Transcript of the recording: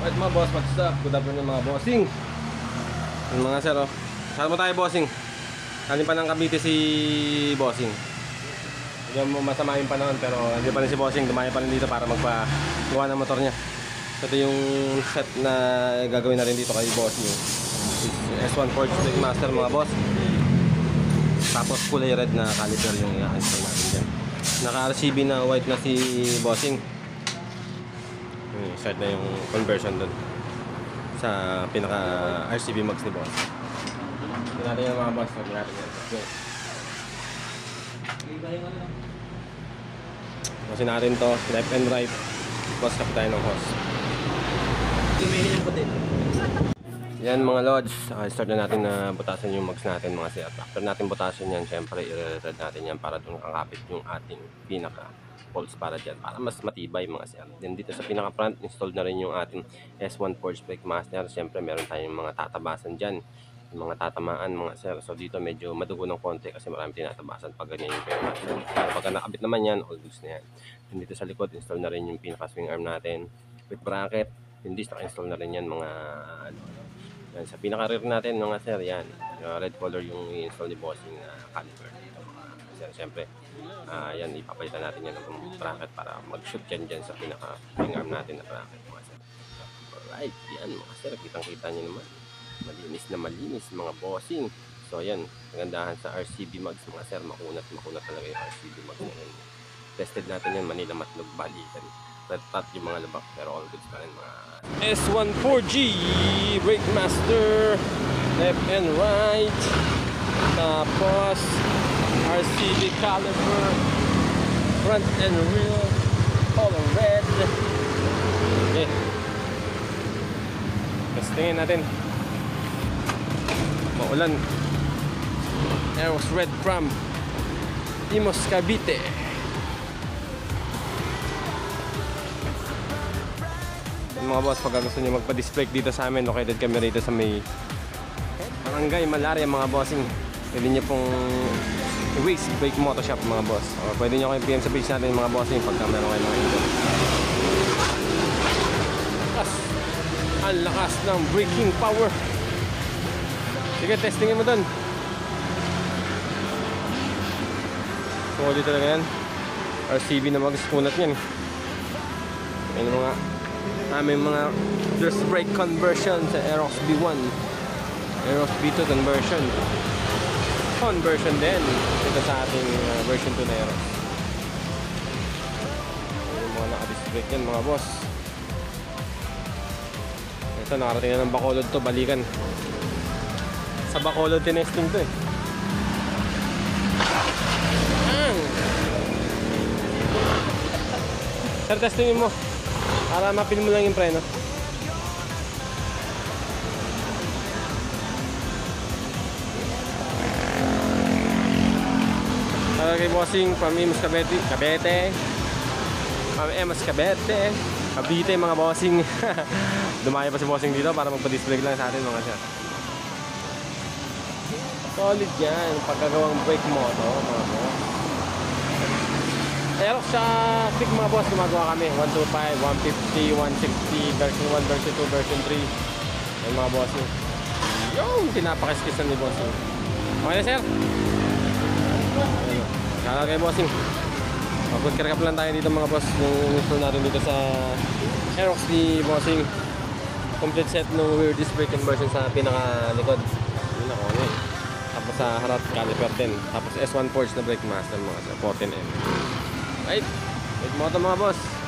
Right mga boss, what's up? Good afternoon mga bossing. Yung mga sir, oh. Saan mo tayo bossing? Kanin pa ng Cavite si bossing. Hindi mo masama yung panahon pero hindi pa rin si bossing. Dumayo pa rin dito para magpa-gawa ng motor niya. Ito yung set na gagawin na rin dito kay bossing. S1 Forge Brake Master mga boss. Tapos kulay red na caliper yung i-install natin dyan. Naka-RCB na white na si bossing. Yung start na yung conversion doon sa pinaka RCB max ni boss. Ito natin yung mga boss. Ito natin yan. Okay. Kasi natin to, left and right. Boss kapit tayo ng hose. Yan mga lods, uh, start na natin na butasan yung mags natin mga sir. After natin butasan yan, syempre i-red natin yan para doon kakapit yung ating pinaka bolts para dyan para mas matibay mga sir. Then dito sa pinaka front, installed na rin yung ating S1 Forge Brake Master. Syempre meron tayong mga tatabasan dyan. Yung mga tatamaan mga sir. So dito medyo madugo ng konti kasi marami tinatabasan pag ganyan yung pair master. Pero nakabit naman yan, all goods na yan. Then dito sa likod, install na rin yung pinaka swing arm natin with bracket. Yung disc, install na rin yan mga ano, yan, sa pinaka-rear natin mga sir, yan. Yung red color yung i-install ni bossing na caliper dito sir. Siyempre, ah yan, ipapalitan natin yan ng bracket para mag-shoot yan dyan sa pinaka-wing arm natin na bracket mga sir. Alright, yan mga sir, kitang-kita nyo naman. Malinis na malinis mga bossing. So yan, nagandahan sa RCB mags mga sir, makunat, makunat talaga yung RCB mags na yan. Tested natin yan, Manila Matlog Balikan. Red yung mga labak, pero all goods pa rin mga S1 4G Brake Master left and right tapos RCB caliper front and rear color red. Okay testingin natin. Maulan. Aeros Red from Imos Cavite Yung mga boss, pag gusto nyo magpa-display dito sa amin, located kami rito sa may Barangay Malaria mga bossing. Pwede nyo pong i-waste brake moto shop mga boss. O, pwede nyo kayo PM sa page natin mga bossing pagka meron kayo mga info. Lakas! Ang lakas ng braking power! Sige, testingin mo dun. Solid talaga yan. RCB na mag-skunat yan. Yan mga aming mga first brake conversion sa Aerox B1 Aerox B2 conversion. Conversion din. Ito sa ating uh, version 2 na Aerox. Yung mga nakadisc brake yan mga boss. Ito nakarating na ng Bacolod to. Balikan. Sa Bacolod tinesting to eh. Ang! Sir, testingin mo para mapil mo lang yung preno. Para kay bossing, pamimos Cabete, Cabete. Pamimos Cabete. Cavite mga bossing. Dumayo pa si bossing dito para magpa-display lang sa atin mga sir. Solid yan. Pagkagawang brake moto mga boss. Pero sa stick mga boss, gumagawa kami 125, 150, 160, version 1, version 2, version 3. Yung mga boss yun. Yung pinapakiskisan ni boss. Okay na sir? Kala kay bossing. Mag-good lang tayo dito mga boss. Yung install natin dito sa Aerox ni bossing. Complete set ng rear disc brake conversion sa pinaka-likod. Yun ako ano eh. Tapos sa harap caliper din. Tapos S1 Forge na brake master mga sir. 14M. Right? Wait mo ito mga boss.